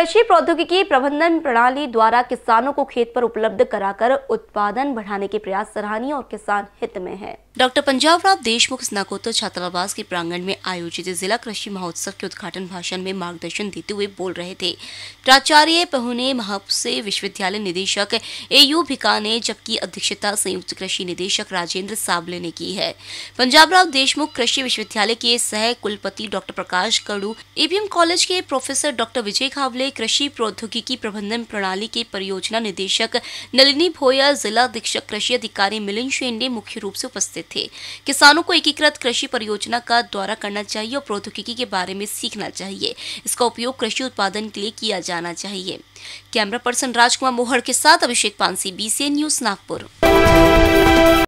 कृषि प्रौद्योगिकी प्रबंधन प्रणाली द्वारा किसानों को खेत पर उपलब्ध कराकर उत्पादन बढ़ाने के प्रयास सराहनीय और किसान हित में है। डॉक्टर पंजाब राव देशमुख स्नाकोत्तर छात्रावास के प्रांगण में आयोजित जिला कृषि महोत्सव के उद्घाटन भाषण में मार्गदर्शन देते हुए बोल रहे थे। प्राचार्य पहुने महापसे विश्वविद्यालय निदेशक ए यू भिका ने जबकि अध्यक्षता संयुक्त कृषि निदेशक राजेंद्र साबले ने की है। पंजाब राव देशमुख कृषि विश्वविद्यालय के सह कुलपति doctor Prakash Kadu ABM college के प्रोफेसर डॉक्टर विजय खावले कृषि प्रौद्योगिकी प्रबंधन प्रणाली के परियोजना निदेशक नलिनी भोया जिला अधीक्षक कृषि अधिकारी मिलिन शेंडे मुख्य रूप से उपस्थित थे। किसानों को एकीकृत कृषि परियोजना का दौरा करना चाहिए और प्रौद्योगिकी के बारे में सीखना चाहिए। इसका उपयोग कृषि उत्पादन के लिए किया जाना चाहिए। कैमरा पर्सन राजकुमार मोहर के साथ अभिषेक पानसी बीसीएन न्यूज़ नागपुर।